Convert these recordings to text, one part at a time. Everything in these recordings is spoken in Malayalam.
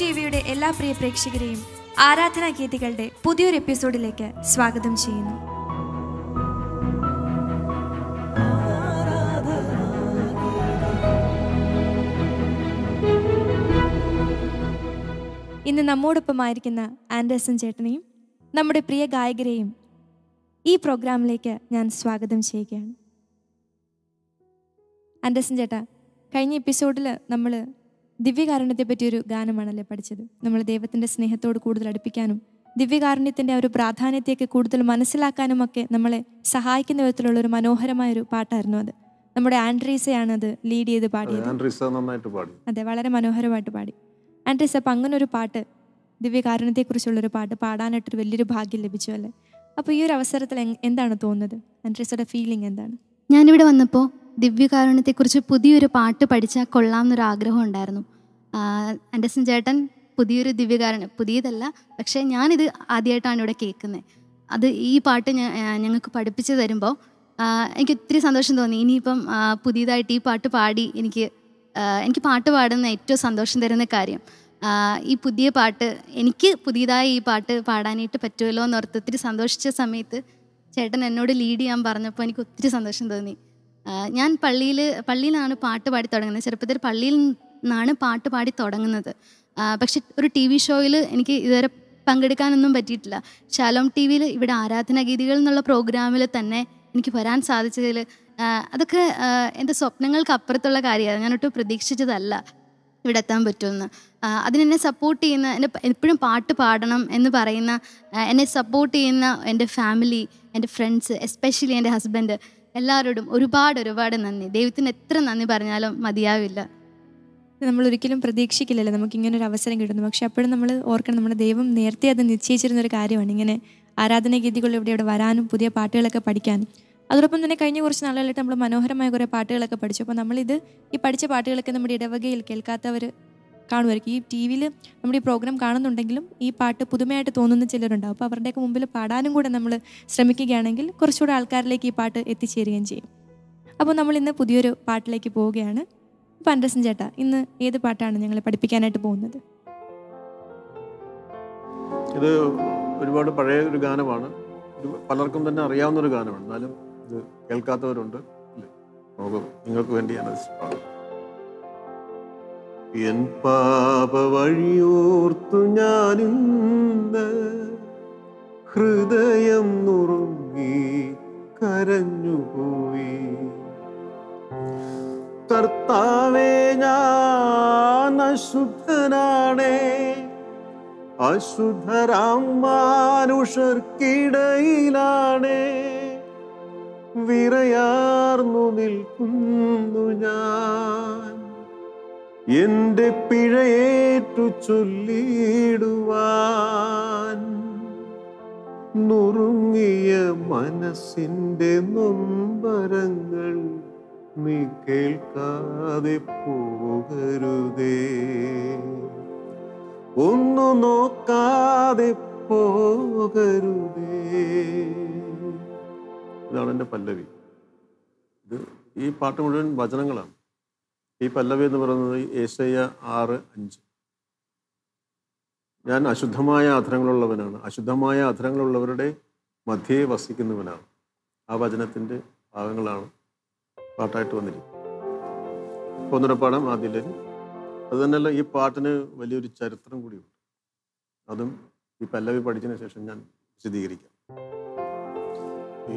ടി വിയുടെ എല്ലാ പ്രിയ പ്രേക്ഷകരെയും ആരാധനാ ഗീതികളുടെ പുതിയൊരു എപ്പിസോഡിലേക്ക് സ്വാഗതം ചെയ്യുന്നു. ഇന്ന് നമ്മോടൊപ്പമായിരിക്കുന്ന ആൻഡേഴ്സൺ ചേട്ടനെയും നമ്മുടെ പ്രിയ ഗായകരെയും ഈ പ്രോഗ്രാമിലേക്ക് ഞാൻ സ്വാഗതം ചെയ്യുകയാണ്. ആൻഡേഴ്സൺ ചേട്ടാ കഴിഞ്ഞ എപ്പിസോഡിൽ നമ്മൾ ദിവ്യകാരുണ്യത്തെ പറ്റിയൊരു ഗാനമാണല്ലേ പഠിച്ചത്? നമ്മൾ ദൈവത്തിന്റെ സ്നേഹത്തോട് കൂടുതൽ അടുപ്പിക്കാനും ദിവ്യകാരുണ്യത്തിന്റെ ആ ഒരു പ്രാധാന്യത്തെയൊക്കെ കൂടുതൽ മനസ്സിലാക്കാനും ഒക്കെ നമ്മളെ സഹായിക്കുന്ന വിധത്തിലുള്ള ഒരു മനോഹരമായൊരു പാട്ടായിരുന്നു അത്. നമ്മുടെ ആൻഡ്രീസയാണ് അത് ലീഡ് ചെയ്ത് പാടിയത്. ആൻഡ്രീസ നന്നായിട്ട് പാടി. അതെ വളരെ മനോഹരമായിട്ട് പാടി. ആൻഡ്രീസ് അപ്പം അങ്ങനെ ഒരു പാട്ട് ദിവ്യകാരുണ്യത്തെക്കുറിച്ചുള്ളൊരു പാട്ട് പാടാനായിട്ടൊരു വലിയൊരു ഭാഗ്യം ലഭിച്ചു അല്ലേ? അപ്പോൾ ഈ ഒരു അവസരത്തിൽ എന്താണ് തോന്നുന്നത്? ആൻഡ്രീസയുടെ ഫീലിംഗ് എന്താണ്? ഞാനിവിടെ വന്നപ്പോൾ ദിവ്യകാരുണ്യത്തെക്കുറിച്ച് പുതിയൊരു പാട്ട് പഠിച്ചാൽ കൊള്ളാം എന്നൊരു ആഗ്രഹം ഉണ്ടായിരുന്നു. ആൻഡർസൺ ചേട്ടൻ പുതിയൊരു ദിവ്യകാരൻ പുതിയതല്ല പക്ഷേ ഞാനിത് ആദ്യമായിട്ടാണ് ഇവിടെ കേൾക്കുന്നത് അത് ഈ പാട്ട് ഞങ്ങൾക്ക് പഠിപ്പിച്ചു തരുമ്പോൾ എനിക്ക് ഒത്തിരി സന്തോഷം തോന്നി. ഇനിയിപ്പം പുതിയതായിട്ട് ഈ പാട്ട് പാടി എനിക്ക് എനിക്ക് പാട്ട് പാടുന്ന ഏറ്റവും സന്തോഷം തരുന്ന കാര്യം ഈ പുതിയ പാട്ട് എനിക്ക് പുതിയതായി ഈ പാട്ട് പാടാനായിട്ട് പറ്റുമല്ലോ എന്ന് ഓർത്ത് ഒത്തിരി സന്തോഷിച്ച സമയത്ത് ചേട്ടൻ എന്നോട് ലീഡ് ചെയ്യാൻ പറഞ്ഞപ്പോൾ എനിക്ക് ഒത്തിരി സന്തോഷം തോന്നി. ഞാൻ പള്ളിയിൽ പള്ളിയിലാണ് പാട്ട് പാടി തുടങ്ങുന്നത്. ചെറുപ്പത്തിൽ പള്ളിയിൽ നിന്നാണ് പാട്ട് പാടി തുടങ്ങുന്നത്. പക്ഷെ ഒരു ടി വി ഷോയിൽ എനിക്ക് ഇതുവരെ പങ്കെടുക്കാനൊന്നും പറ്റിയിട്ടില്ല. ശാലോം ടി വിയിൽ ഇവിടെ ആരാധനാ ഗീതികൾ എന്നുള്ള പ്രോഗ്രാമിൽ തന്നെ എനിക്ക് വരാൻ സാധിച്ചതിൽ അതൊക്കെ എന്റെ സ്വപ്നങ്ങൾക്ക് അപ്പുറത്തുള്ള കാര്യമാണ്. ഞാനൊട്ടും പ്രതീക്ഷിച്ചതല്ല ഇവിടെ എത്താൻ പറ്റുമെന്ന്. അതിനെന്നെ സപ്പോർട്ട് ചെയ്യുന്ന എന്നെ എപ്പോഴും പാട്ട് പാടണം എന്ന് പറയുന്ന എന്നെ സപ്പോർട്ട് ചെയ്യുന്ന എന്റെ ഫാമിലി എന്റെ ഫ്രണ്ട്സ് എസ്പെഷ്യലി എന്റെ ഹസ്ബൻഡ് എല്ലാവരോടും ഒരുപാട് ഒരുപാട് നന്ദി. ദൈവത്തിന് എത്ര നന്ദി പറഞ്ഞാലും മതിയാവില്ല. നമ്മൾ ഒരിക്കലും പ്രതീക്ഷിക്കില്ലല്ലോ. നമുക്ക് ഇങ്ങനെ ഒരു അവസരം കിട്ടുന്നു. പക്ഷെ അപ്പോഴും നമ്മൾ ഓർക്കണം നമ്മുടെ ദൈവം നേരത്തെ അത് നിശ്ചയിച്ചിരുന്ന ഒരു കാര്യമാണ്. ഇങ്ങനെ ആരാധന ഗീതികൾ ഇവിടെ ഇവിടെ വരാനും പുതിയ പാട്ടുകളൊക്കെ പഠിക്കാനും അതോടൊപ്പം തന്നെ കഴിഞ്ഞ കുറച്ച് നാളുകളായിട്ട് നമ്മൾ മനോഹരമായ കുറേ പാട്ടുകളൊക്കെ പഠിച്ചു. അപ്പോൾ നമ്മളിത് ഈ പഠിച്ച പാട്ടുകളൊക്കെ നമ്മുടെ ഇടവകയിൽ കേൾക്കാത്തവർ കാണുമായിരിക്കും. ഈ ടി വിയിൽ നമ്മുടെ ഈ പ്രോഗ്രാം കാണുന്നുണ്ടെങ്കിലും ഈ പാട്ട് പുതുമയായിട്ട് തോന്നുന്ന ചിലരുണ്ടാവും. അപ്പോൾ അവരുടെയൊക്കെ മുമ്പിൽ പാടാനും കൂടെ നമ്മൾ ശ്രമിക്കുകയാണെങ്കിൽ കുറച്ചുകൂടെ ആൾക്കാരിലേക്ക് ഈ പാട്ട് എത്തിച്ചേരുകയും ചെയ്യും. അപ്പോൾ നമ്മൾ ഇന്ന് പുതിയൊരു പാട്ടിലേക്ക് പോവുകയാണ്. അപ്പോൾ അൻഡ്രസൻ ചേട്ടാ ഇന്ന് ഏത് പാട്ടാണ് ഞങ്ങൾ പഠിപ്പിക്കാനായിട്ട് പോകുന്നത്? ഇത് ഒരുപാട് പഴയ ഒരു ഗാനമാണ്. പലർക്കും തന്നെ അറിയാവുന്ന ഒരു ഗാനമാണ്. എന്നാലും ഇത് കേൾക്കാത്തവരുണ്ട്. നിങ്ങൾക്ക് വേണ്ടി ഞാൻ എൻ പാപ വഴിയോർത്തു ഹൃദയം നുറുങ്ങി കരഞ്ഞുപോയി. കർത്താവേ ഞാൻ അശുദ്ധനാണേ. അശുദ്ധരാം മാനുഷർക്കിടയിലാണേ വിറയാർന്നു നിൽക്കുന്നു ഞാൻ. എന്റെ പിഴയേറ്റു ചൊല്ലിടുവാൻ നുറുങ്ങിയ മനസ്സിന്റെ നൊമ്പരങ്ങൾ നീ കേൾക്കാതെ പോകരുതേ. ഒന്നു നോക്കാതെ പോകരുതേ. ഇതാണ് എന്റെ പല്ലവി. ഇത് ഈ പാട്ട് മുഴുവൻ വചനങ്ങളാണ്. ഈ പല്ലവി എന്ന് പറയുന്നത് ഏശയ്യ ആറ് അഞ്ച്. ഞാൻ അശുദ്ധമായ അധരങ്ങളുള്ളവനാണ്. അശുദ്ധമായ അധരങ്ങളുള്ളവരുടെ മധ്യേ വസിക്കുന്നവനാണ്. ആ വചനത്തിന്റെ ഭാഗങ്ങളാണ് പാട്ടായിട്ട് വന്നിരിക്കും. അപ്പോൾ ഒന്നുകൂടെ പാടാം ആദ്യം അത് തന്നെയല്ല ഈ പാട്ടിന് വലിയൊരു ചരിത്രം കൂടിയുണ്ട്. അതും ഈ പല്ലവി പഠിച്ചതിന് ശേഷം ഞാൻ വിശദീകരിക്കാം.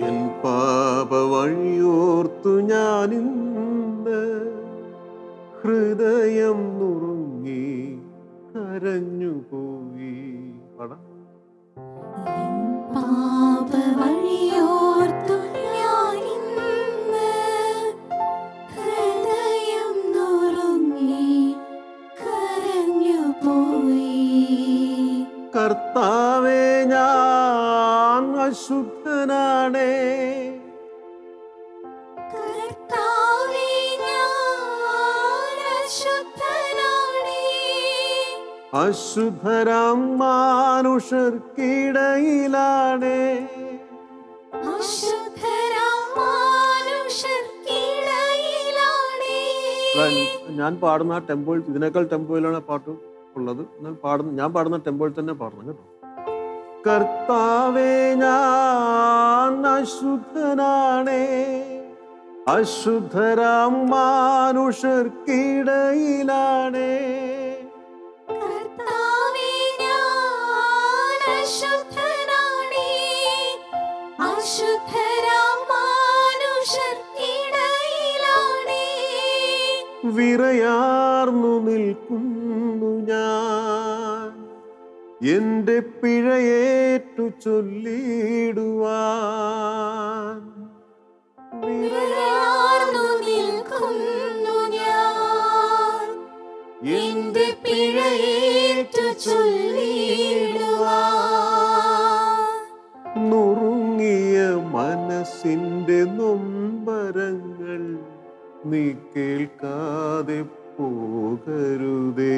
എൻ പാപ വഴിയോർത്തു ഞാനിന്ന് ഹൃദയം നുറുങ്ങി കരഞ്ഞു പോയി പടം. പാപ പാപവഴിയോർത്തു കർത്താവേ ഞാൻ അശുദ്ധനാണേ. അശുദ്ധരാം മാനുഷർക്കിടയിലാണേ. ഞാൻ പാടുന്ന ആ ടെമ്പോയിൽ ഇതിനേക്കാൾ ടെമ്പോയിലാണ് ആ പാട്ട് ഉള്ളത്. പാടുന്ന ഞാൻ പാടുന്ന ടെമ്പോയിൽ തന്നെ പാടണം കേട്ടോ. കർത്താവേ ഞാൻ അശുദ്ധനാണേ. അശുദ്ധരാം മാനുഷർക്കിടയിലാണേ അശുദ്ധനാണേ. അശുദ്ധരാം വിറയാർന്നു നിൽക്കുന്നു ഞാൻ. എന്റെ പിഴയേറ്റു ചൊല്ലിടുവാൻ. വിറയാർന്നു നിൽക്കുന്നു ഞാൻ. എന്റെ പിഴയേറ്റു ചൊല്ലിടുവാൻ. നുറുങ്ങിയ മനസ്സിന്റെ നൊമ്പരങ്ങൾ നീ കേൾക്കാതെ പോകരുതേ.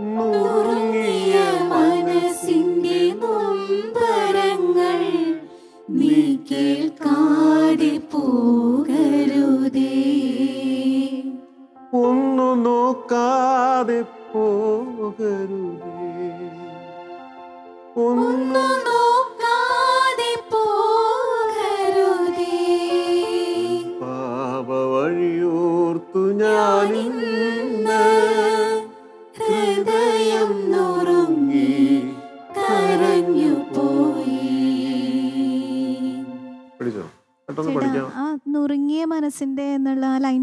നുറുങ്ങിയ മനസ്സിന്റെ നൊമ്പരങ്ങൾ നീ കേൾക്കാതെ പോകരുതേ. ഒന്നു നോക്കാതെ പോകരുതേ. ഒന്നു ഒന്നു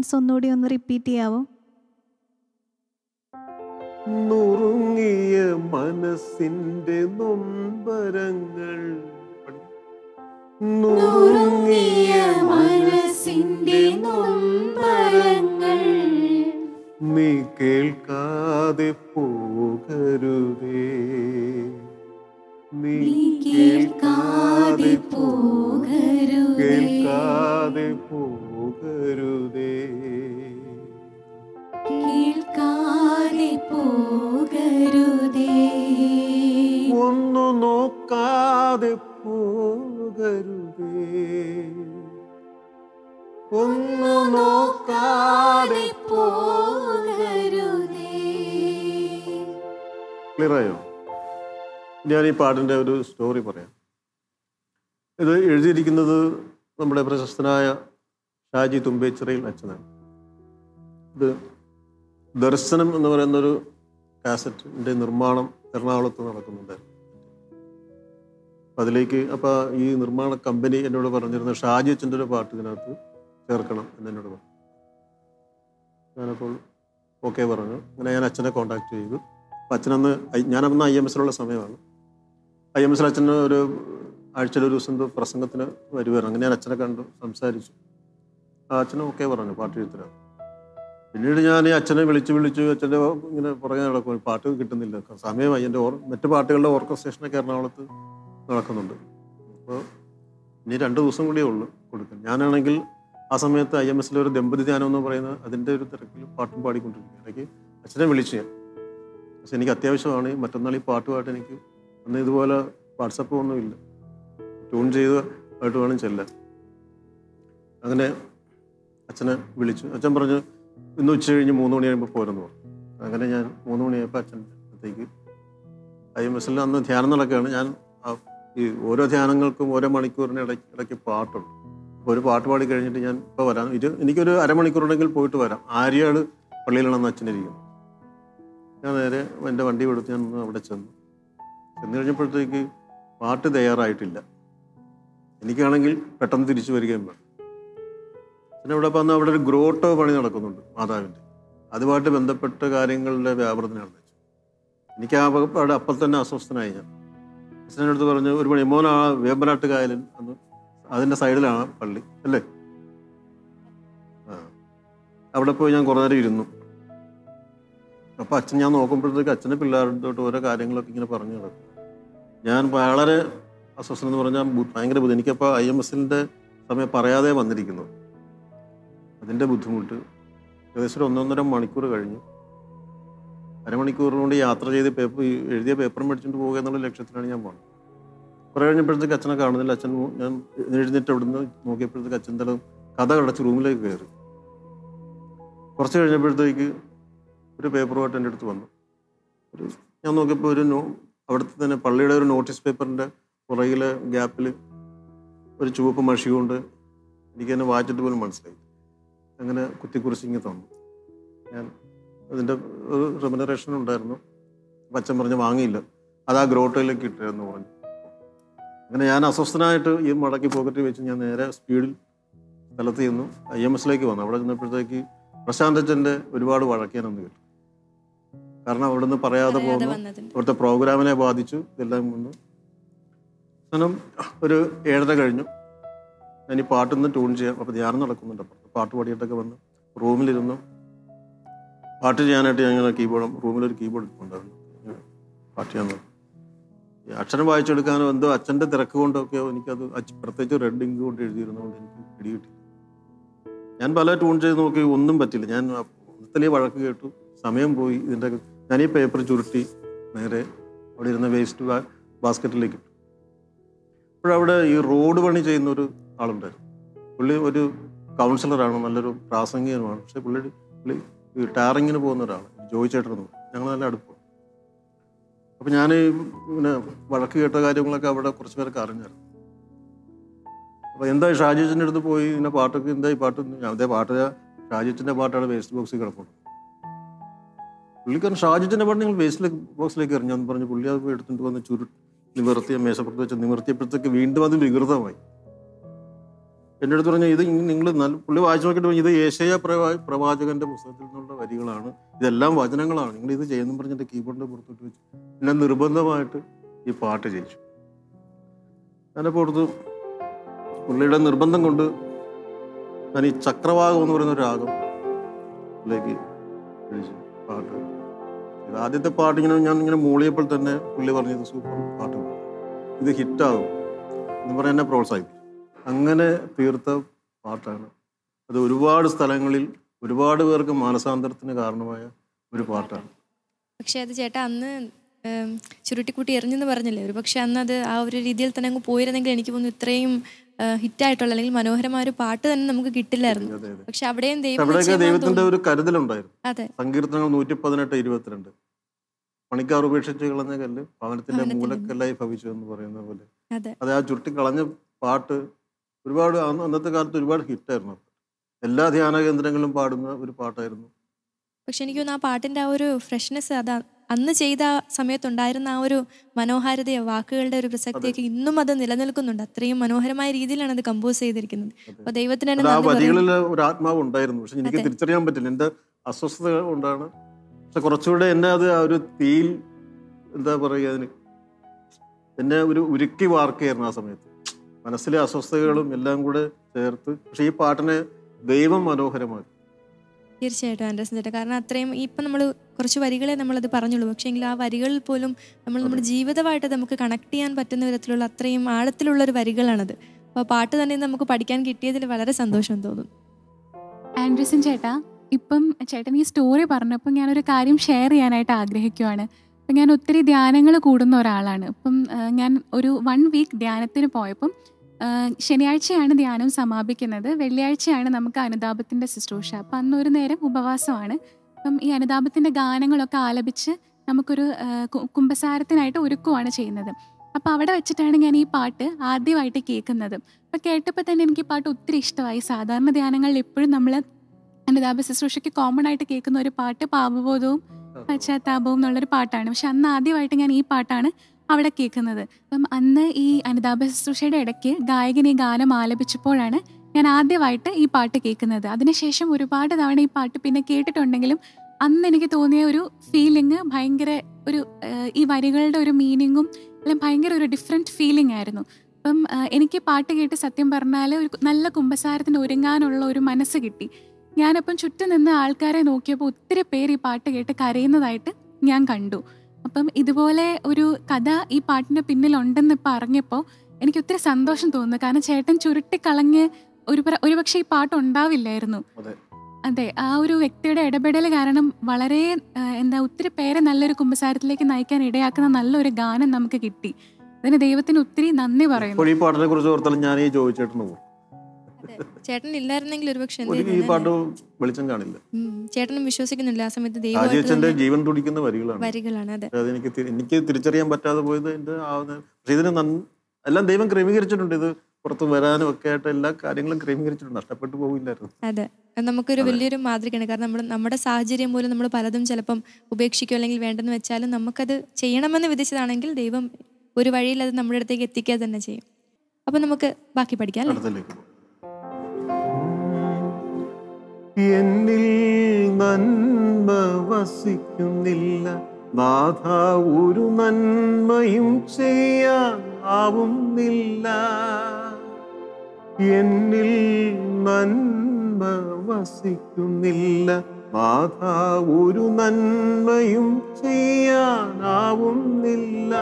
ലൈൻസ് ഒന്നുകൂടി ഒന്ന് റിപ്പീറ്റ് ചെയ്യാവോ? നുറുങ്ങിയ മനസ്സിന്റെ നൊമ്പരങ്ങൾ. നുറുങ്ങിയ മനസ്സിന്റെ നൊമ്പരങ്ങൾ. നീ കേൾക്കാതെ പോകരുതേ. നീ കേൾക്കാതെ പോകരുതേ. കേൾക്കാതെ പോകരുതേ കേൾക്കാതെ പോകരുതേ. ഒന്നു നോക്കാതെ പോകരുതേ. ഒന്നു നോക്കാതെ പോകരുതേ. ക്ലിയറായോ? ഞാൻ ഈ പാട്ടിന്റെ ഒരു സ്റ്റോറി പറയാം. ഇത് എഴുതിയിരിക്കുന്നത് നമ്മുടെ പ്രശസ്തനായ ഷാജി തുമ്പേച്ചിറയിൽ അച്ഛനാണ് ഇത് ദർശനം എന്ന് പറയുന്ന ഒരു കാസറ്റിന്റെ നിർമ്മാണം എറണാകുളത്ത് നടക്കുന്നുണ്ടായിരുന്നു അതിലേക്ക് അപ്പോൾ ഈ നിർമ്മാണ കമ്പനി എന്നോട് പറഞ്ഞിരുന്ന ഷാജി അച്ഛന്റെ ഒരു പാട്ട് ഇതിനകത്ത് ചേർക്കണം എന്ന് എന്നോട് പറഞ്ഞു. ഞാനപ്പോൾ ഓക്കെ പറഞ്ഞു. അങ്ങനെ ഞാൻ അച്ഛനെ കോൺടാക്ട് ചെയ്തു. അപ്പം അച്ഛനന്ന് ഞാനന്ന് ഐ എം എസിലുള്ള സമയമാണ്. ഐ എം എസിൽ അച്ഛന് ഒരു ആഴ്ചയിൽ ഒരു ദിവസം പ്രസംഗത്തിന് വരുമായിരുന്നു അങ്ങനെ ഞാൻ അച്ഛനെ കണ്ടു സംസാരിച്ചു. അച്ഛന് ഒക്കെ പറഞ്ഞു പാട്ട് എഴുത്തരാം പിന്നീട് ഞാൻ ഈ അച്ഛനെ വിളിച്ച് വിളിച്ച് അച്ഛന്റെ ഇങ്ങനെ പുറകെ നടക്കും പാട്ട് കിട്ടുന്നില്ല. സമയമായി. എന്റെ ഓർ മറ്റു പാട്ടുകളുടെ ഓർക്കസ്ട്രേഷനൊക്കെ എറണാകുളത്ത് നടക്കുന്നുണ്ട്. അപ്പോൾ ഇനി രണ്ട് ദിവസം കൂടിയേ ഉള്ളൂ കൊടുക്കാൻ. ഞാനാണെങ്കിൽ ആ സമയത്ത് ഐ എം എസിലെ ഒരു ദമ്പതി ധ്യാനം എന്ന് പറയുന്ന അതിന്റെ ഒരു തിരക്കിൽ പാട്ടും പാടിക്കൊണ്ടിരിക്കും ഇടയ്ക്ക് അച്ഛനെ വിളിച്ചു ഞാൻ. പക്ഷെ എനിക്ക് അത്യാവശ്യമാണ്. മറ്റന്നാൾ ഈ പാട്ട് പാട്ട് എനിക്ക് അന്ന് ഇതുപോലെ വാട്സപ്പ് ഒന്നുമില്ല. ട്യൂൺ ചെയ്ത് ആയിട്ട് വേണം ചെല്ലാൻ. അങ്ങനെ അച്ഛനെ വിളിച്ചു. അച്ഛൻ പറഞ്ഞു ഇന്ന് ഉച്ച കഴിഞ്ഞ് മൂന്ന് മണി പോരെന്ന് പറഞ്ഞു. അങ്ങനെ ഞാൻ മൂന്ന് മണിയായപ്പോൾ അച്ഛന്റെ അടുത്തേക്ക് ഐ എം എസിൽ അന്ന് ധ്യാനം നടക്കുകയാണ്. ഞാൻ ഈ ഓരോ ധ്യാനങ്ങൾക്കും ഓരോ മണിക്കൂറിന് ഇടയ്ക്ക് ഇടയ്ക്ക് പാട്ടുണ്ട്. അപ്പോൾ ഒരു പാട്ട് പാടി കഴിഞ്ഞിട്ട് ഞാൻ ഇപ്പോൾ വരാം. ഇത് എനിക്കൊരു അരമണിക്കൂറുണ്ടെങ്കിൽ പോയിട്ട് വരാം. ആര്യാട് പള്ളിയിലാണെന്ന് അച്ഛനിരിക്കുന്നു ഞാൻ നേരെ എന്റെ വണ്ടി കൊടുത്ത് ഞാൻ അവിടെ ചെന്നു. ചെന്ന് കഴിഞ്ഞപ്പോഴത്തേക്ക് പാട്ട് തയ്യാറായിട്ടില്ല. എനിക്കാണെങ്കിൽ പെട്ടെന്ന് തിരിച്ചു വരികയും വേണം. പിന്നെ ഇവിടെ വന്ന് അവിടെ ഒരു ഗ്രോട്ടോ പണി നടക്കുന്നുണ്ട് മാതാവിന്റെ. അതുമായിട്ട് ബന്ധപ്പെട്ട കാര്യങ്ങളുടെ വ്യാപൃതനാണ് വെച്ചു എനിക്ക് ആ അവിടെ അപ്പം തന്നെ അസ്വസ്ഥനായി ഞാൻ. അച്ഛനടുത്ത് പറഞ്ഞു ഒരു മണി മോൻ ആ വേമ്പനാട്ട് കായലൻ അന്ന് അതിന്റെ സൈഡിലാണ് പള്ളി അല്ലേ? ആ. അവിടെ പോയി ഞാൻ കുറേ നേരം ഇരുന്നു. അപ്പോൾ അച്ഛൻ ഞാൻ നോക്കുമ്പോഴത്തേക്ക് അച്ഛന്റെ പിള്ളേരുടെ ഓരോ കാര്യങ്ങളൊക്കെ ഇങ്ങനെ പറഞ്ഞു നടക്കും. ഞാൻ വളരെ അസ്വസ്ഥനെന്ന് പറഞ്ഞാൽ ഭയങ്കര ബുദ്ധി. എനിക്കപ്പോൾ ഐ എം എസിന്റെ സമയം പറയാതെ വന്നിരിക്കുന്നു. അതിന്റെ ബുദ്ധിമുട്ട്. ഏകദേശം ഒരു ഒന്നൊന്നര മണിക്കൂർ കഴിഞ്ഞു. അരമണിക്കൂറിനുകൊണ്ട് യാത്ര ചെയ്ത് പേപ്പർ എഴുതിയ പേപ്പർ മേടിച്ചുകൊണ്ട് പോകുക എന്നുള്ള ലക്ഷ്യത്തിലാണ് ഞാൻ പോകുന്നത് കുറേ കഴിഞ്ഞപ്പോഴത്തേക്ക് അച്ഛനെ കാണുന്നില്ല. അച്ഛൻ ഞാൻ എഴുന്നേറ്റ് അവിടുന്ന് നോക്കിയപ്പോഴത്തേക്ക് അച്ഛൻ തല കഥ കടച്ച് റൂമിലേക്ക് കയറി. കുറച്ച് കഴിഞ്ഞപ്പോഴത്തേക്ക് ഒരു പേപ്പറുമായിട്ട് എന്റെ അടുത്ത് വന്നു. ഒരു ഞാൻ നോക്കിയപ്പോൾ ഒരു നോ അവിടുത്തെ തന്നെ പള്ളിയുടെ ഒരു നോട്ടീസ് പേപ്പറിന്റെ പുറകിലെ ഗ്യാപ്പിൽ ഒരു ചുവപ്പ് മഷി കൊണ്ട് എനിക്ക് വായിച്ചിട്ട് പോലും മനസ്സിലായി അങ്ങനെ കുത്തിക്കുറിച്ച് ഇങ്ങനെ തന്നു. ഞാൻ അതിന്റെ ഒരു റെമിനറേഷൻ ഉണ്ടായിരുന്നു. പച്ച പറഞ്ഞ് വാങ്ങിയില്ല. അത് ആ ഗ്രോട്ടയിലേക്ക് ഇട്ടായിരുന്നു പറഞ്ഞു. അങ്ങനെ ഞാൻ അസ്വസ്ഥനായിട്ട് ഈ മടക്കി പോക്കറ്റിൽ വെച്ച് ഞാൻ നേരെ സ്പീഡിൽ സ്ഥലത്ത് ചെന്നു. ഐ എം എസിലേക്ക് വന്നു. അവിടെ ചെന്നപ്പോഴത്തേക്ക് പ്രശാന്ത് അച്ഛന്റെ ഒരുപാട് വഴക്കിയാനൊന്ന് കേട്ടു. കാരണം അവിടെ നിന്ന് പറയാതെ പോകുന്നു അവിടുത്തെ പ്രോഗ്രാമിനെ ബാധിച്ചു. ഇതെല്ലാം വന്നു കാരണം ഒരു ഏഴര കഴിഞ്ഞു. ഞാൻ ഈ പാട്ടൊന്ന് ട്യൂൺ ചെയ്യാം അപ്പോൾ ധ്യാനം നടക്കുന്നുണ്ട് അപ്പുറത്ത്. പാട്ട് പാടിയിട്ടൊക്കെ വന്ന്. റൂമിലിരുന്നു. പാട്ട് ചെയ്യാനായിട്ട് ഞാൻ ഇങ്ങനെ കീബോർഡ് റൂമിലൊരു കീബോർഡ് ഉണ്ടായിരുന്നു പാട്ട് ചെയ്യാൻ. ഈ അക്ഷരം വായിച്ചെടുക്കാനോ എന്തോ അച്ഛന്റെ തിരക്ക് കൊണ്ടൊക്കെയോ എനിക്കത് പ്രത്യേകിച്ച് റെഡ് ഇങ്ക് കൊണ്ട് എഴുതിയിരുന്നതുകൊണ്ട് എനിക്ക് പിടികിട്ടി ഞാൻ പല ട്യൂൺ ചെയ്ത് നോക്കി ഒന്നും പറ്റില്ല ഞാൻ ഒത്തിരി വഴക്ക് കേട്ടു. സമയം പോയി. ഇതിന്റെ ഞാൻ ഈ പേപ്പർ ചുരുട്ടി നേരെ അവിടെ ഇരുന്ന വേസ്റ്റ് ബാസ്ക്കറ്റിലേക്ക് ഇട്ടു. അപ്പോഴവിടെ ഈ റോഡ് പണി ചെയ്യുന്ന ഒരു ആളുണ്ടായിരുന്നു. പുള്ളി ഒരു കൗൺസിലറാണ് നല്ലൊരു പ്രാസംഗികനുമാണ്. പക്ഷെ പുള്ളി പുള്ളി ടാറിങ്ങിന് പോകുന്ന ഒരാൾ ജോയി ചേട്ടനെന്ന്. ഞങ്ങൾ നല്ല അടുപ്പം അപ്പം ഞാൻ പിന്നെ വഴക്ക് കേട്ട കാര്യങ്ങളൊക്കെ അവിടെ കുറച്ച് പേരൊക്കെ അറിഞ്ഞായിരുന്നു. അപ്പോൾ എന്താ ഷാജിച്ചിന്റെ അടുത്ത് പോയി ഇങ്ങനെ പാട്ടൊക്കെ എന്താ ഈ പാട്ട്? അതേ പാട്ട് ഷാജിച്ചിന്റെ പാട്ടാണ് വേസ്റ്റ് ബോക്സിൽ കിടപ്പുണ്ട്. പുള്ളിക്കാരൻ ഷാജിച്ചിന്റെ പാട്ട് നിങ്ങൾ വേസ്റ്റ് ബോക്സിലേക്ക് എറിഞ്ഞെന്ന് പറഞ്ഞു പുള്ളി അത് പോയി എടുത്തിട്ട് വന്ന് ചുരു നിവർത്തിയ മേശപ്പുറത്ത് വെച്ച് നിവർത്തിയപ്പോഴത്തേക്ക് വീണ്ടും അത് വികൃതമായി. എന്റെ അടുത്ത് പറഞ്ഞു ഇത് നിങ്ങൾ നല്ല പുള്ളി വായിച്ചു നോക്കിയിട്ട് ഇത് ഏഷ്യ പ്രവാ പ്രവാചകന്റെ പുസ്തകത്തിൽ നിന്നുള്ള വരികളാണ്. ഇതെല്ലാം വചനങ്ങളാണ്. നിങ്ങൾ ഇത് ചെയ്യുന്നു പറഞ്ഞിട്ട് കീബോർഡിന്റെ പുറത്തോട്ട് വെച്ച്. എന്നെ നിർബന്ധമായിട്ട് ഈ പാട്ട് ചെയ്യിച്ചു ഞാനപ്പോൾ ഓർത്ത് പുള്ളിയുടെ നിർബന്ധം കൊണ്ട് ഞാൻ ഈ ചക്രവാകം എന്ന് പറയുന്ന ഒരു രാഗം വിളിച്ചു പാട്ട് ഇത് ആദ്യത്തെ പാട്ട് ഇങ്ങനെ ഞാൻ ഇങ്ങനെ മൂളിയപ്പോൾ തന്നെ പുള്ളി പറഞ്ഞത് സൂപ്പർ പാട്ട്. ഇത് ഹിറ്റാകും. എന്ന് പറഞ്ഞ് എന്നെ പ്രോത്സാഹിപ്പിച്ചു അങ്ങനെ തീർത്ത പാട്ടാണ്. അത് ഒരുപാട് സ്ഥലങ്ങളിൽ ഒരുപാട് പേർക്ക് മാനസാന്തരത്തിന് കാരണമായ ഒരു പാട്ടാണ്. പക്ഷെ അത് ചേട്ടാ അന്ന് ചുരുട്ടിക്കൂട്ടി എറിഞ്ഞെന്ന് പറഞ്ഞല്ലേ? ഒരു പക്ഷെ അന്ന് അത് ആ ഒരു രീതിയിൽ തന്നെ അങ്ങ് പോയിരുന്നെങ്കിൽ എനിക്ക് തോന്നുന്നു ഇത്രയും ഹിറ്റായിട്ടുള്ള അല്ലെങ്കിൽ മനോഹരമായ ഒരു പാട്ട് തന്നെ നമുക്ക് കിട്ടില്ലായിരുന്നു. പക്ഷെ അവിടെയും ദൈവം ദൈവത്തിന്റെ ഒരു കരുതലുണ്ടായിരുന്നു. അതെ. സങ്കീർത്തനങ്ങൾ നൂറ്റി പതിനെട്ട് ഇരുപത്തിരണ്ട്. പണിക്കാർ ഉപേക്ഷിച്ച് കളഞ്ഞ കല്ല് ഭവനത്തിന്റെ മൂലക്കല്ലായി ഭവിച്ചു എന്ന് പറയുന്ന പോലെ. അതെ. അത് ആ ചുരുട്ടി കളഞ്ഞ പാട്ട് ഒരുപാട് അന്ന് അന്നത്തെ കാലത്ത് ഒരുപാട് ഹിറ്റായിരുന്നു. എല്ലാ ധ്യാന കേന്ദ്രങ്ങളിലും പാടുന്ന ഒരു പാട്ടായിരുന്നു. പക്ഷെ എനിക്ക് തോന്നുന്നു ആ പാട്ടിന്റെ ആ ഒരു ഫ്രഷ്നെസ് അതാ അന്ന് ചെയ്ത സമയത്തുണ്ടായിരുന്ന ആ ഒരു മനോഹാരിതയോ വാക്കുകളുടെ ഒരു പ്രസക്തിയൊക്കെ ഇന്നും അത് നിലനിൽക്കുന്നുണ്ട്. അത്രയും മനോഹരമായ രീതിയിലാണ് അത് കമ്പോസ് ചെയ്തിരിക്കുന്നത്. അപ്പൊ ദൈവത്തിന് ഒരു ആത്മാവ് ഉണ്ടായിരുന്നു. പക്ഷെ എനിക്ക് തിരിച്ചറിയാൻ പറ്റില്ല. എന്റെ അസ്വസ്ഥത കൊണ്ടാണ്. പക്ഷെ കുറച്ചുകൂടെ എന്നെ അത് ആ ഒരു തീയിൽ എന്താ പറയുക അതിന് എന്നെ ഒരു ഉരുക്കി വാർക്കുകയായിരുന്നു ആ സമയത്ത്. മനസ്സിലെ അസ്വസ്ഥതകളും എല്ലാം കൂടെ ചേർത്ത് പക്ഷെ ഈ പാട്ടിനെ ദൈവം മനോഹരമാക്കി. തീർച്ചയായിട്ടും ആൻഡ്രസൻ ചേട്ടാ. കാരണം അത്രയും ഇപ്പം നമ്മൾ കുറച്ച് വരികളെ നമ്മളത് പറഞ്ഞുള്ളൂ. പക്ഷേ എങ്കിൽ ആ വരികളിൽ പോലും നമ്മൾ നമ്മുടെ ജീവിതമായിട്ട് നമുക്ക് കണക്ട് ചെയ്യാൻ പറ്റുന്ന വിധത്തിലുള്ള അത്രയും ആഴത്തിലുള്ള ഒരു വരികളാണത് അപ്പോൾ പാട്ട് തന്നെ നമുക്ക് പഠിക്കാൻ കിട്ടിയതിൽ വളരെ സന്തോഷം തോന്നും. ആൻഡ്രസൻ ചേട്ടാ ഇപ്പം ചേട്ടൻ ഈ സ്റ്റോറി പറഞ്ഞപ്പോൾ ഞാനൊരു കാര്യം ഷെയർ ചെയ്യാനായിട്ട് ആഗ്രഹിക്കുവാണ്. ഇപ്പം ഞാൻ ഒത്തിരി ധ്യാനങ്ങൾ കൂടുന്ന ഒരാളാണ്. ഇപ്പം ഞാൻ ഒരു വൺ വീക്ക് ധ്യാനത്തിന് പോയപ്പം ശനിയാഴ്ചയാണ് ധ്യാനം സമാപിക്കുന്നത്. വെള്ളിയാഴ്ചയാണ് നമുക്ക് അനുതാപത്തിന്റെ ശുശ്രൂഷ. അപ്പം അന്ന് ഒരു നേരം ഉപവാസമാണ്. അപ്പം ഈ അനുതാപത്തിന്റെ ഗാനങ്ങളൊക്കെ ആലപിച്ച് നമുക്കൊരു കുംഭസാരത്തിനായിട്ട് ഒരുക്കുവാണ് ചെയ്യുന്നത്. അപ്പം അവിടെ വെച്ചിട്ടാണ് ഞാൻ ഈ പാട്ട് ആദ്യമായിട്ട് കേൾക്കുന്നത്. അപ്പം കേട്ടപ്പോൾ തന്നെ എനിക്ക് ഈ പാട്ട് ഒത്തിരി ഇഷ്ടമായി. സാധാരണ ധ്യാനങ്ങളിൽ എപ്പോഴും നമ്മൾ അനുതാപ ശുശ്രൂഷയ്ക്ക് കോമൺ ആയിട്ട് കേൾക്കുന്ന ഒരു പാട്ട് പാപബോധവും പശ്ചാത്താപവും എന്നുള്ളൊരു പാട്ടാണ്. പക്ഷെ അന്ന് ആദ്യമായിട്ട് ഞാൻ ഈ പാട്ടാണ് അവിടെ കേൾക്കുന്നത്. അപ്പം അന്ന് ഈ അനിതാഭ ശുശ്രൂഷയുടെ ഇടയ്ക്ക് ഗായകൻ ഈ ഗാനം ആലപിച്ചപ്പോഴാണ് ഞാൻ ആദ്യമായിട്ട് ഈ പാട്ട് കേൾക്കുന്നത്. അതിനുശേഷം ഒരുപാട് തവണ ഈ പാട്ട് പിന്നെ കേട്ടിട്ടുണ്ടെങ്കിലും അന്ന് എനിക്ക് തോന്നിയ ഒരു ഫീലിംഗ് ഭയങ്കര ഒരു ഈ വരികളുടെ ഒരു മീനിങ്ങും അല്ലെങ്കിൽ ഭയങ്കര ഒരു ഡിഫറെന്റ് ഫീലിംഗ് ആയിരുന്നു. അപ്പം എനിക്ക് പാട്ട് കേട്ട് സത്യം പറഞ്ഞാൽ ഒരു നല്ല കുമ്പസാരത്തിന് ഒരുങ്ങാനുള്ള ഒരു മനസ്സ് കിട്ടി. ഞാനപ്പം ചുറ്റും നിന്ന് ആൾക്കാരെ നോക്കിയപ്പോൾ ഒത്തിരി പേര് ഈ പാട്ട് കേട്ട് കരയുന്നതായിട്ട് ഞാൻ കണ്ടു. അപ്പം ഇതുപോലെ ഒരു കഥ ഈ പാട്ടിന്റെ പിന്നിലുണ്ടെന്ന് ഇപ്പം അറിഞ്ഞപ്പോൾ എനിക്ക് ഒത്തിരി സന്തോഷം തോന്നുന്നു. കാരണം ചേട്ടൻ ചുരുട്ടിക്കളഞ്ഞ് ഒരു ഒരുപക്ഷെ ഈ പാട്ട് ഉണ്ടാവില്ലായിരുന്നു. അതെ. ആ ഒരു വ്യക്തിയുടെ ഇടപെടൽ കാരണം വളരെ എന്താ ഒത്തിരി പേരെ നല്ലൊരു കുമ്പസാരത്തിലേക്ക് നയിക്കാൻ ഇടയാക്കുന്ന നല്ലൊരു ഗാനം നമുക്ക് കിട്ടി. അതിന് ദൈവത്തിന് ഒത്തിരി നന്ദി പറയുന്നു. ഈ പാട്ടിനെ കുറിച്ച് ഓർത്താലും ഞാൻ ഈ ചോദിച്ചിട്ടുണ്ട് ചേട്ടൻ ഇല്ലായിരുന്നെങ്കിൽ ഒരുപക്ഷെ എന്ത് ഈ പാട്ട് വെളിച്ചം കാണില്ല. ചേട്ടനും വിശ്വസിക്കുന്നില്ല. ആ സമയത്ത് രാജേച്ചന്റെ ജീവൻ തുടിക്കുന്ന വരികളാണ്. വരികളാണ് അതെ. എനിക്ക് എനിക്ക് തിരിച്ചറിയാൻ പറ്റാതെ പോയത് എന്റെ പക്ഷെ ഇതിന് എല്ലാം ദൈവം ക്രമീകരിച്ചിട്ടുണ്ട്. ഇത് പുറത്ത് വരാനും ഒക്കെ ആയിട്ട് എല്ലാ കാര്യങ്ങളും ക്രമീകരിച്ചിട്ടുണ്ട്. നഷ്ടപ്പെട്ടു പോകില്ലായിരുന്നു അതെ. നമുക്കൊരു വലിയൊരു മാതൃകയാണ്. കാരണം നമ്മൾ നമ്മുടെ സാഹചര്യം മൂലം നമ്മൾ പലതും ചിലപ്പം ഉപേക്ഷിക്കുക അല്ലെങ്കിൽ വേണ്ടെന്ന് വെച്ചാലും നമുക്കത് ചെയ്യണമെന്ന് വിധിച്ചതാണെങ്കിൽ ദൈവം ഒരു വഴിയിൽ അത് നമ്മുടെ അടുത്തേക്ക് എത്തിക്കുക തന്നെ ചെയ്യും. അപ്പം നമുക്ക് ബാക്കി പഠിക്കാം അല്ലേ? എന്നിൽ നന്മ വസിക്കുന്നില്ല. നാഥ ഒരു നന്മയും ചെയ്യാൻ ആവുന്നില്ല എന്നിൽ നന്മ വസിക്കുന്നില്ല. നാഥ ഒരു നന്മയും ചെയ്യാനാവുന്നില്ല.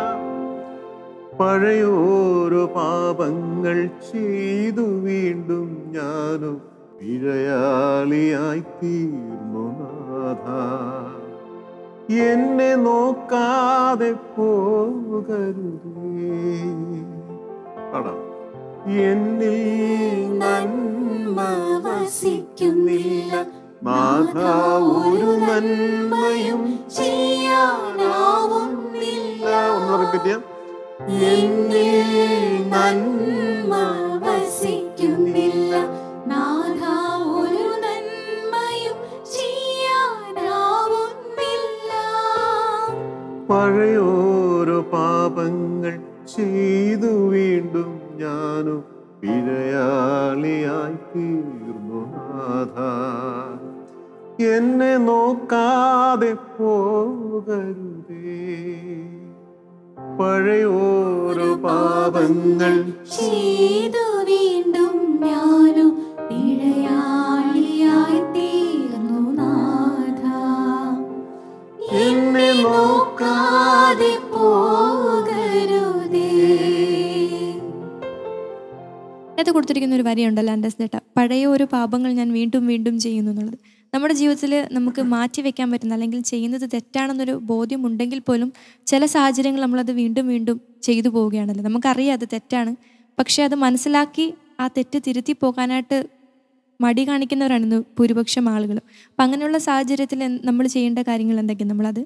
പഴയോരോ പാപങ്ങൾ ചെയ്തു വീണ്ടും ഞാനും പിഴയാളിയായി തീർന്നു നാഥ. എന്നെ നോക്കാതെ പോകരുതേ. പാടാം. എന്നിൽ നന്മ വസിക്കുന്നില്ല. നാഥ ഒരു നന്മയും ചെയ്യാനാവുന്നില്ല. ഒന്ന് എന്നിൽ നന്മ വസിക്കുന്നില്ല. നാഥ പഴയോരോ പാപങ്ങൾ ചെയ്തു വീണ്ടും ഞാനും പിഴയാളിയായി തീർന്നു നാഥ. എന്നെ നോക്കാതെ പോകരുതേ. പഴയോരോ പാപങ്ങൾ ചെയ്തു കൊടുത്തിരിക്കുന്ന ഒരു വരിയുണ്ടല്ലോ എന്റെ ചേട്ടാ പഴയ ഒരു പാപങ്ങൾ ഞാൻ വീണ്ടും വീണ്ടും ചെയ്യുന്നു എന്നുള്ളത്. നമ്മുടെ ജീവിതത്തിൽ നമുക്ക് മാറ്റി വെക്കാൻ പറ്റുന്ന അല്ലെങ്കിൽ ചെയ്യുന്നത് തെറ്റാണെന്നൊരു ബോധ്യം ഉണ്ടെങ്കിൽ പോലും ചില സാഹചര്യങ്ങൾ നമ്മളത് വീണ്ടും വീണ്ടും ചെയ്തു പോവുകയാണല്ലോ. നമുക്കറിയാം അത് തെറ്റാണ്. പക്ഷേ അത് മനസ്സിലാക്കി ആ തെറ്റ് തിരുത്തി പോകാനായിട്ട് മടി കാണിക്കുന്നവരാണ് ഇന്ന് ഭൂരിപക്ഷം ആളുകളും. അപ്പം അങ്ങനെയുള്ള സാഹചര്യത്തിൽ നമ്മൾ ചെയ്യേണ്ട കാര്യങ്ങൾ എന്തൊക്കെയാണ് നമ്മളത്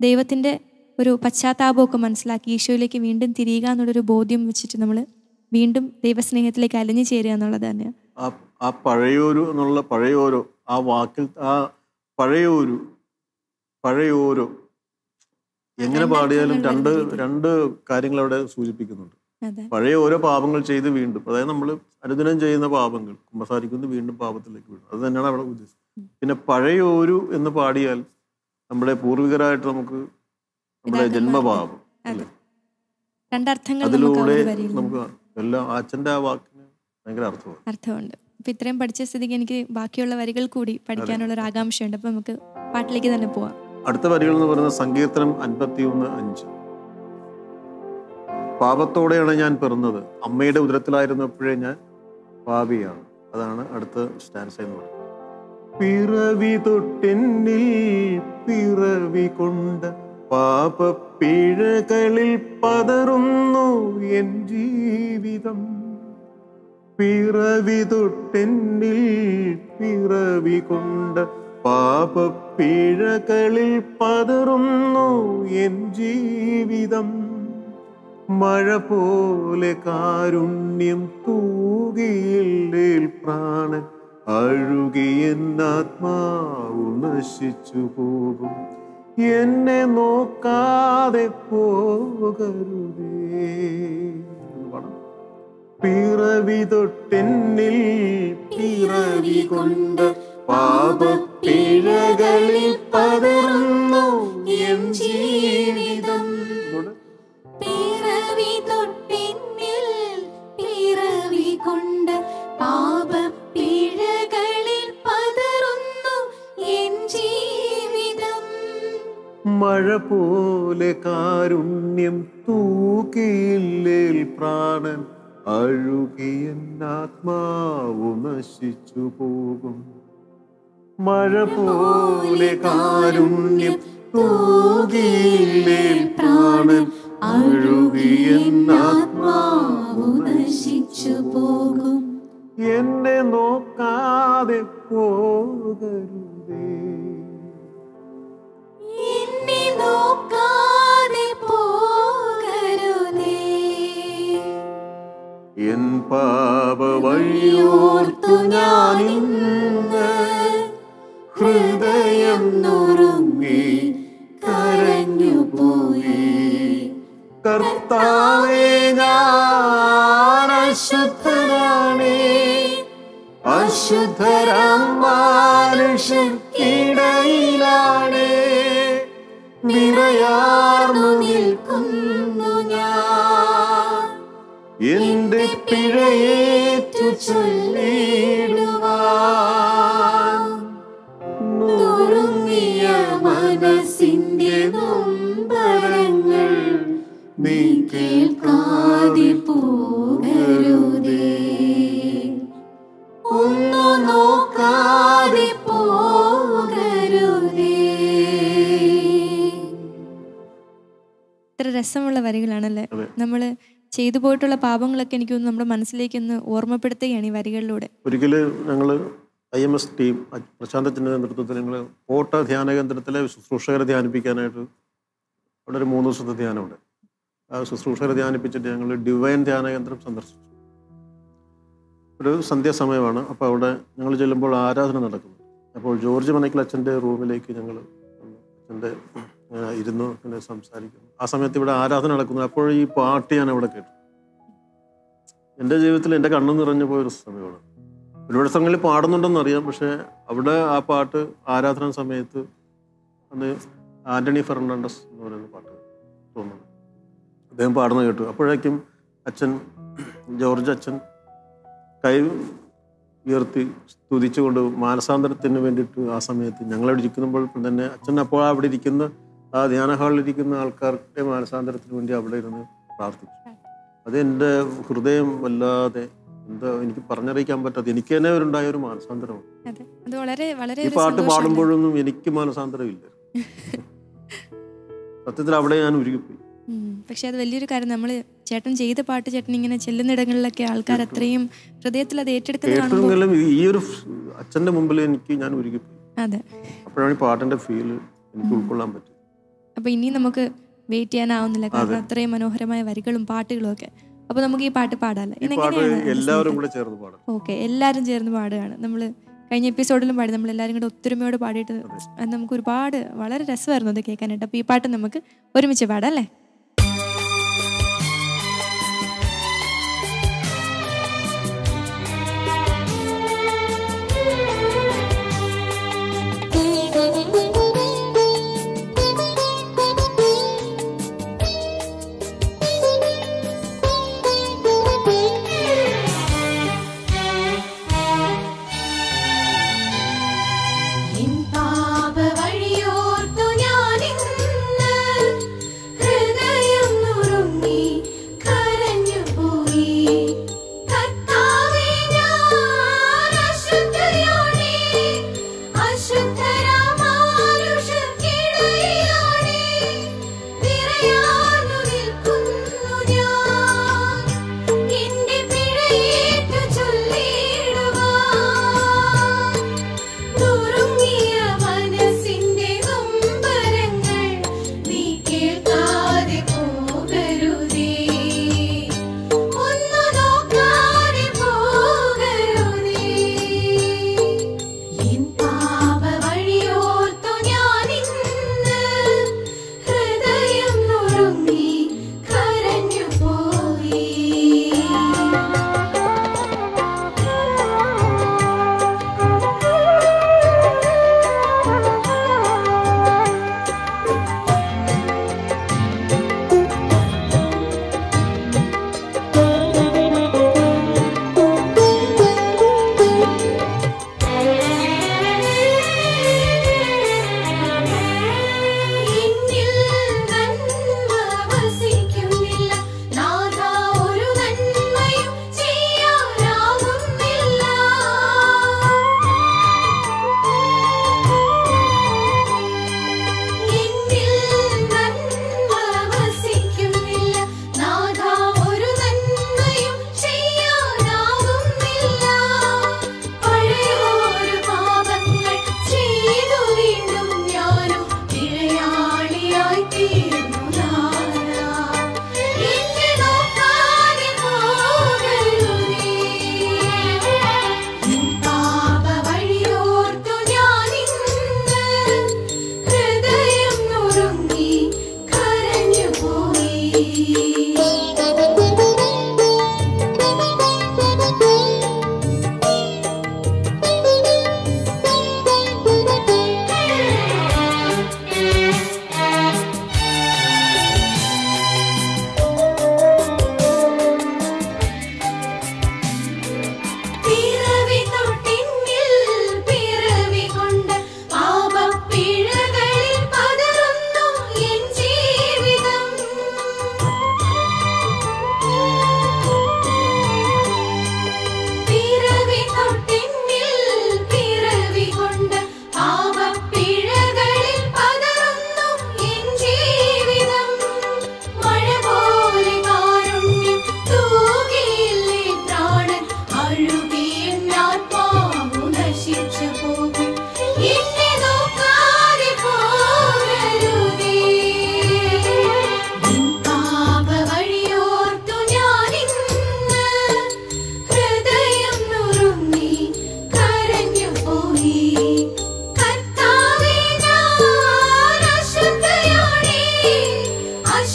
ദൈവത്തിന്റെ ഒരു പശ്ചാത്താപമൊക്കെ മനസ്സിലാക്കി ഈശോയിലേക്ക് വീണ്ടും തിരിയുക എന്നുള്ളൊരു ബോധ്യം വെച്ചിട്ട് നമ്മൾ വീണ്ടും ദൈവസ്നേഹത്തിലേക്ക് അലിഞ്ഞു ചേരുക എന്നുള്ളത് തന്നെയാണ് ആ ആ പഴയൊരു എന്നുള്ള പഴയോരോ ആ വാക്കിൽ ആ പഴയൊരു പഴയോരോ എങ്ങനെ പാടിയാലും രണ്ട് രണ്ട് കാര്യങ്ങൾ അവിടെ സൂചിപ്പിക്കുന്നുണ്ട്. പഴയ ഓരോ പാപങ്ങൾ ചെയ്ത് വീണ്ടും അതായത് നമ്മൾ അനുദിനം ചെയ്യുന്ന പാപങ്ങൾ കുമ്പസാരിക്കുന്നു വീണ്ടും പാപത്തിലേക്ക് വീഴും അത് തന്നെയാണ് അവിടെ ഉദ്ദേശം പിന്നെ പഴയ ഒരു എന്ന് പാടിയാൽ നമ്മുടെ പൂർവികരായിട്ട് നമുക്ക് നമ്മുടെ ജന്മപാപം അതിലൂടെ നമുക്ക് എല്ലാം അച്ഛന്റെ ആ വാക്കിന് ഭയങ്കര അർത്ഥമാണ് അർത്ഥമുണ്ട്. അപ്പം ഇത്രയും പഠിച്ച സ്ഥിതിക്ക് എനിക്ക് ബാക്കിയുള്ള വരികൾ കൂടി പഠിക്കാനുള്ള ഒരു ആകാംക്ഷയുണ്ട്. അപ്പം നമുക്ക് പാട്ടിലേക്ക് തന്നെ പോവാം. അടുത്ത വരികൾ എന്ന് പറയുന്നത് സങ്കീർത്തനം അൻപത്തിയൊന്ന് അഞ്ച്. പാപത്തോടെയാണ് ഞാൻ പിറന്നത്. അമ്മയുടെ ഉദരത്തിലായിരുന്നപ്പോഴേ ഞാൻ പാപിയാണ്. അതാണ് അടുത്ത സ്റ്റാൻസ് എന്ന് പറയുന്നത്. പിറവി തൊട്ടെന്നിൽ പിറവി കൊണ്ട പാപപ്പിഴകളിൽ പതറുന്നു എൻ ജീവിതം. പിറവി തൊട്ടെന്നിൽ പിറവി കൊണ്ട പാപപ്പിഴകളിൽ പതറുന്നു എൻ ജീവിതം. മഴ പോലെ കാരുണ്യം തൂകിയില്ലേൽ പ്രാണൻ അഴുകിയെന്നാത്മാവ് നശിച്ചു പോകും. എന്നെ നോക്കാതെ പോകരുതേ. പിറവി തൊട്ടെന്നിൽ പിറവി കൊണ്ട് പാപപ്പിഴകളിൽ മഴ പോലെ കാരുണ്യം തോകിയില്ലേ പ്രാണൻ അഴുകിയെന്നാത്മാശിച്ചു പോകും. എന്നെ നോക്കാതെ പോകരുതേ. എന്നെ നോക്കാതെ പോകരുതേ. എൻ പാപ വഴിയോർത്തു ഞാൻ ഇന്ന് ഹൃദയം നുറുങ്ങി കരഞ്ഞു പോയി. കർത്താവേ ഞാൻ അശുദ്ധനാണേ. നിറയാർന്നു നിൽക്കുന്നു ഞാൻ. എന്റെ പിഴയേറ്റു ചൊല്ലിടുവാൻ നീ കേൾക്കാതെ പോകരുതേ. ഒന്നു നോക്കാതെ പോകരുതേ. ഇത്ര രസമുള്ള വരികളാണല്ലേ? നമ്മൾ ചെയ്തു പോയിട്ടുള്ള പാപങ്ങളൊക്കെ എനിക്ക് തോന്നുന്നു നമ്മുടെ മനസ്സിലേക്ക് ഒന്ന് ഓർമ്മപ്പെടുത്തുകയാണ് ഈ വരികളിലൂടെ. ഒരിക്കൽ ഞങ്ങൾ ഐ എം എസ് ടീം പ്രശാന്തത്തിന്റെ നേതൃത്വത്തിൽ ഞങ്ങൾ കോട്ട ധ്യാന കേന്ദ്രത്തിലെ ശുശ്രൂഷകരെ ധ്യാനിപ്പിക്കാനായിട്ട് അവിടെ ഒരു മൂന്ന് ദിവസത്തെ ധ്യാനമുണ്ട്. ശുശ്രൂഷകരെ ധ്യാനിപ്പിച്ചിട്ട് ഞങ്ങൾ ഡിവൈൻ ധ്യാന കേന്ദ്രം സന്ദർശിച്ചു. ഒരു സന്ധ്യാസമയമാണ്. അപ്പോൾ അവിടെ ഞങ്ങൾ ചെല്ലുമ്പോൾ ആരാധന നടക്കുന്നു. അപ്പോൾ ജോർജ് മനക്കിൽ അച്ഛന്റെ റൂമിലേക്ക് ഞങ്ങൾ അച്ഛന്റെ ഇരുന്നു ഇങ്ങനെ സംസാരിക്കുന്നു. ആ സമയത്ത് ഇവിടെ ആരാധന നടക്കുന്നു. അപ്പോൾ ഈ പാട്ട് ഞാൻ അവിടെ കേട്ടു. എന്റെ ജീവിതത്തിൽ എന്റെ കണ്ണു നിറഞ്ഞു പോയൊരു സമയമാണ്. ഒരുപാട് സ്ഥലങ്ങളിൽ പാടുന്നുണ്ടെന്ന് അറിയാം. പക്ഷേ അവിടെ ആ പാട്ട് ആരാധന സമയത്ത് അന്ന് ആന്റണി ഫെർണാണ്ടസ് എന്ന് പറയുന്ന പാട്ട് തോന്നുന്നു. അദ്ദേഹം പാടുന്നത് കേട്ടു. അപ്പോഴേക്കും അച്ഛൻ ജോർജ് അച്ഛൻ കൈ ഉയർത്തി സ്തുതിച്ചുകൊണ്ട് മാനസാന്തരത്തിന് വേണ്ടിയിട്ട് ആ സമയത്ത് ഞങ്ങളവിടെ ഇരിക്കുമ്പോൾ തന്നെ അച്ഛൻ അപ്പോൾ അവിടെ ഇരിക്കുന്ന ആ ധ്യാന ഹാളിൽ ഇരിക്കുന്ന ആൾക്കാരുടെ മാനസാന്തരത്തിന് വേണ്ടി അവിടെ ഇരുന്ന് പ്രാർത്ഥിച്ചു. അത് എന്റെ ഹൃദയം വല്ലാതെ എന്താ എനിക്ക് പറഞ്ഞറിയിക്കാൻ പറ്റാത്ത എനിക്ക് തന്നെ ഉണ്ടായ ഒരു മാനസാന്തരമാണ്. ഈ പാട്ട് പാടുമ്പോഴൊന്നും എനിക്ക് മാനസാന്തരമില്ല. സത്യത്തിൽ അവിടെ ഞാൻ ഉരുകിപ്പോയി. പക്ഷെ അത് വലിയൊരു കാര്യം. നമ്മൾ ചേട്ടൻ ചെയ്ത പാട്ട് ചേട്ടൻ ഇങ്ങനെ ചെല്ലുന്നിടങ്ങളിലൊക്കെ ആൾക്കാർ അത്രയും ഹൃദയത്തിൽ അത് കേട്ടെങ്കിലും ഈ ഒരു അച്ഛന്റെ മുമ്പിൽ എനിക്ക് ഞാൻ ഒരുക്കി അതെ. അപ്പോഴാണ് ഈ പാട്ടിന്റെ ഫീൽ എനിക്ക് ഉൾക്കൊള്ളാൻ പറ്റും അപ്പൊ ഇനി നമുക്ക് വെയിറ്റ് ചെയ്യാനാവുന്നില്ല. കാരണം അത്രയും മനോഹരമായ വരികളും പാട്ടുകളും ഒക്കെ. അപ്പൊ നമുക്ക് ഈ പാട്ട് പാടാല്ലേ പാടും. ഓക്കെ. എല്ലാവരും ചേർന്ന് പാടുകയാണ്. നമ്മൾ കഴിഞ്ഞ എപ്പിസോഡിലും പാടി നമ്മൾ എല്ലാവരും കൂടെ ഒത്തൊരുമയോട് പാടിയിട്ട് അത്. നമുക്ക് ഒരുപാട് വളരെ രസമായിരുന്നു അത് കേൾക്കാനായിട്ട്. അപ്പോൾ ഈ പാട്ട് നമുക്ക് ഒരുമിച്ച് പാടാം അല്ലേ?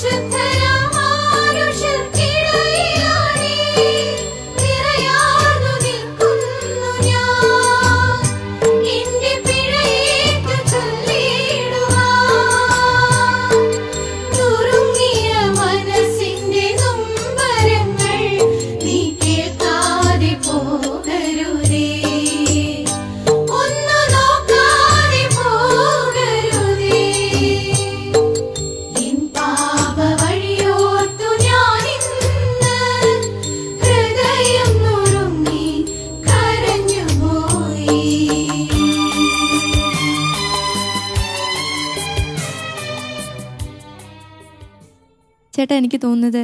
should എനിക്ക് തോന്നുന്നത്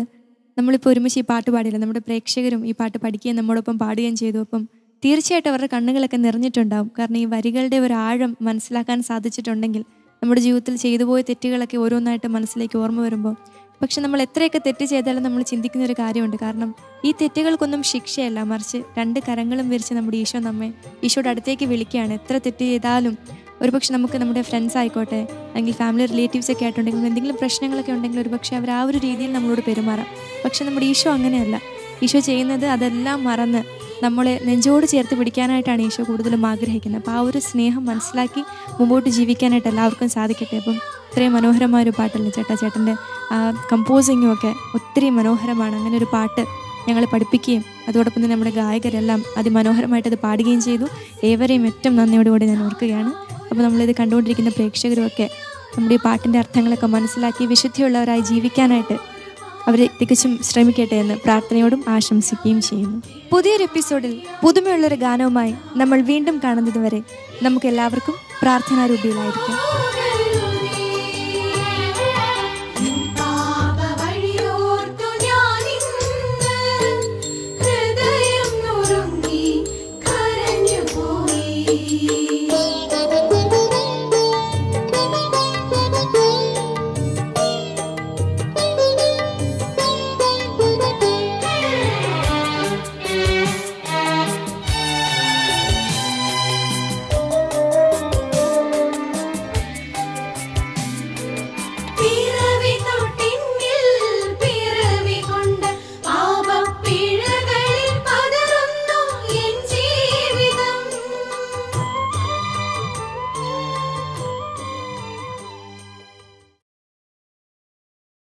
നമ്മളിപ്പോൾ ഒരുമിച്ച് ഈ പാട്ട് പാടില്ല നമ്മുടെ പ്രേക്ഷകരും ഈ പാട്ട് പഠിക്കുകയും നമ്മോടൊപ്പം പാടുകയും ചെയ്തു. അപ്പം തീർച്ചയായിട്ടും അവരുടെ കണ്ണുകളൊക്കെ നിറഞ്ഞിട്ടുണ്ടാവും. കാരണം ഈ വരികളുടെ ഒരു ആഴം മനസ്സിലാക്കാൻ സാധിച്ചിട്ടുണ്ടെങ്കിൽ നമ്മുടെ ജീവിതത്തിൽ ചെയ്തു പോയ തെറ്റുകളൊക്കെ ഓരോന്നായിട്ട് മനസ്സിലേക്ക് ഓർമ്മ വരുമ്പോൾ പക്ഷെ നമ്മൾ എത്രയൊക്കെ തെറ്റ് ചെയ്താലും നമ്മൾ ചിന്തിക്കുന്ന ഒരു കാര്യമുണ്ട്. കാരണം ഈ തെറ്റുകൾക്കൊന്നും ശിക്ഷയല്ല. മറിച്ച് രണ്ട് കരങ്ങളും വിരിച്ച് നമ്മുടെ ഈശോ നമ്മെ ഈശോയുടെ അടുത്തേക്ക് വിളിക്കുകയാണ്. എത്ര തെറ്റ് ചെയ്താലും ഒരുപക്ഷെ നമുക്ക് നമ്മുടെ ഫ്രണ്ട്സ് ആയിക്കോട്ടെ അല്ലെങ്കിൽ ഫാമിലി റിലേറ്റീവ്സ് ഒക്കെ ആയിട്ടുണ്ടെങ്കിൽ എന്തെങ്കിലും പ്രശ്നങ്ങളൊക്കെ ഉണ്ടെങ്കിൽ ഒരുപക്ഷെ അവർ ആ ഒരു രീതിയിൽ നമ്മളോട് പെരുമാറാം. പക്ഷെ നമ്മുടെ ഈശോ അങ്ങനെയല്ല. ഈശോ ചെയ്യുന്നത് അതെല്ലാം മറന്ന് നമ്മളെ നെഞ്ചോട് ചേർത്ത് പിടിക്കാനായിട്ടാണ് ഈശോ കൂടുതലും ആഗ്രഹിക്കുന്നത്. അപ്പോൾ ആ ഒരു സ്നേഹം മനസ്സിലാക്കി മുമ്പോട്ട് ജീവിക്കാനായിട്ട് എല്ലാവർക്കും സാധിക്കട്ടെ. അപ്പം ഇത്രയും മനോഹരമായ ഒരു പാട്ടല്ലേ ചേട്ടാ? ചേട്ടന്റെ കമ്പോസിങ്ങും ഒക്കെ ഒത്തിരി മനോഹരമാണ്. അങ്ങനെ ഒരു പാട്ട് ഞങ്ങൾ പഠിപ്പിക്കുകയും അതോടൊപ്പം തന്നെ നമ്മുടെ ഗായകരെല്ലാം അതിമനോഹരമായിട്ട് അത് പാടുകയും ചെയ്തു. ഏവരെയും ഏറ്റവും നന്ദിയോടുകൂടി ഞാൻ ഓർക്കുകയാണ്. അപ്പോൾ നമ്മളിത് കണ്ടുകൊണ്ടിരിക്കുന്ന പ്രേക്ഷകരുമൊക്കെ നമ്മുടെ ഈ പാട്ടിന്റെ അർത്ഥങ്ങളൊക്കെ മനസ്സിലാക്കി വിശുദ്ധിയുള്ളവരായി ജീവിക്കാനായിട്ട് അവർ തികച്ചും ശ്രമിക്കട്ടെ എന്ന് പ്രാർത്ഥനയോടും ആശംസിക്കുകയും ചെയ്യുന്നു. പുതിയൊരു എപ്പിസോഡിൽ പുതുമയുള്ളൊരു ഗാനവുമായി നമ്മൾ വീണ്ടും കാണുന്നതുവരെ നമുക്ക് എല്ലാവർക്കും പ്രാർത്ഥനാരൂപിയിലായിരിക്കും